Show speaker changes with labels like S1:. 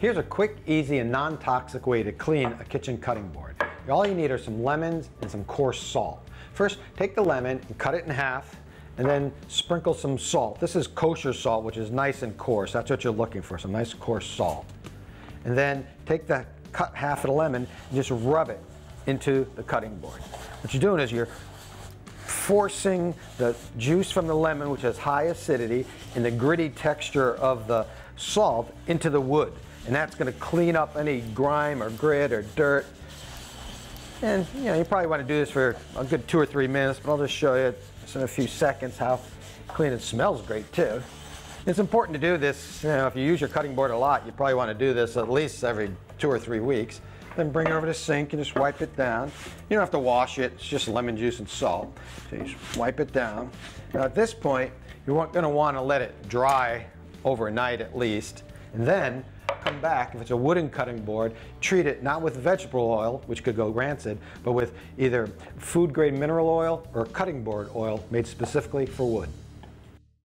S1: Here's a quick, easy, and non-toxic way to clean a kitchen cutting board. All you need are some lemons and some coarse salt. First, take the lemon and cut it in half, and then sprinkle some salt. This is kosher salt, which is nice and coarse. That's what you're looking for, some nice coarse salt. And then take the cut half of the lemon and just rub it into the cutting board. What you're doing is you're forcing the juice from the lemon, which has high acidity, and the gritty texture of the salt into the wood. And that's going to clean up any grime or grit or dirt. And you know, you probably want to do this for a good two or three minutes, but I'll just show you just in a few seconds how clean it smells great too. It's important to do this, you know, if you use your cutting board a lot, you probably want to do this at least every two or three weeks. Then bring it over to the sink and just wipe it down. You don't have to wash it, it's just lemon juice and salt. So you just wipe it down. Now at this point, you're going to want to let it dry overnight at least. And then come back, if it's a wooden cutting board, treat it not with vegetable oil, which could go rancid, but with either food grade mineral oil or cutting board oil made specifically for wood.